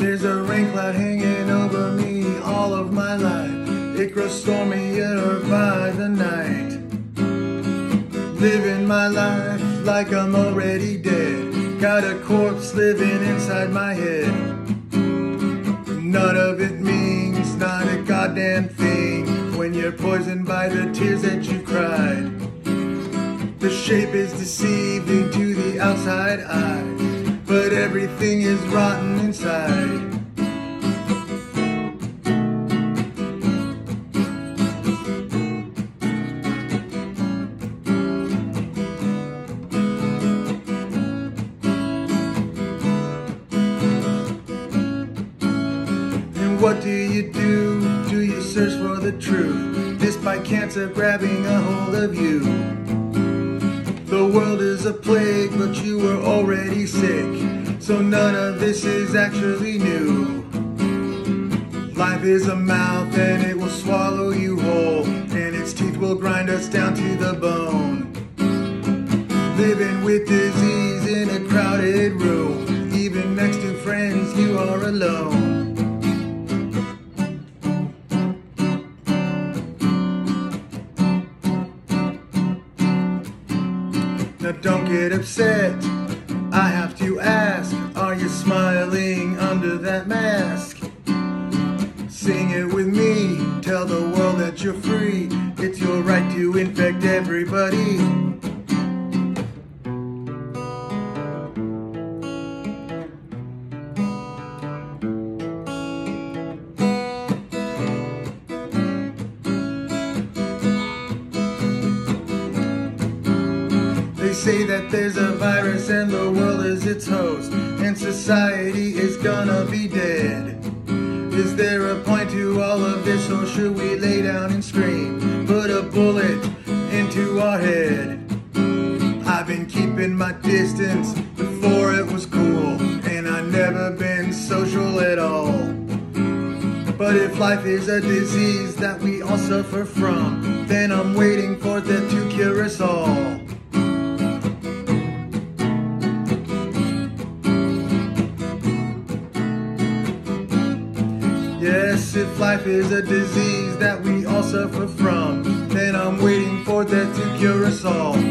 cloud hanging over me all of my life. It grows stormier by the night. Living my life like I'm already dead. Got a corpse living inside my head. None of it means not a goddamn thing when you're poisoned by the tears that you cried. The shape is deceiving to the outside eye, but everything is rotten inside. And what do you do? Do you search for the truth? Despite cancer grabbing a hold of you. The world is a plague, but you were already sick. So none of this is actually new. Life is a mouth and it will swallow you whole, and its teeth will grind us down to the bone. Living with disease in a crowded room, even next to friends, you are alone. Now don't get upset. I have to ask, are you smiling under that mask? Sing it with me, tell the world that you're free. It's your right to infect everybody. They say that there's a virus and the world is its host, and society is gonna be dead. Is there a point to all of this, or should we lay down and scream? Put a bullet into our head. I've been keeping my distance before it was cool, and I've never been social at all. But if life is a disease that we all suffer from, then I'm waiting for them to cure us all. If life is a disease that we all suffer from, then I'm waiting for that to cure us all.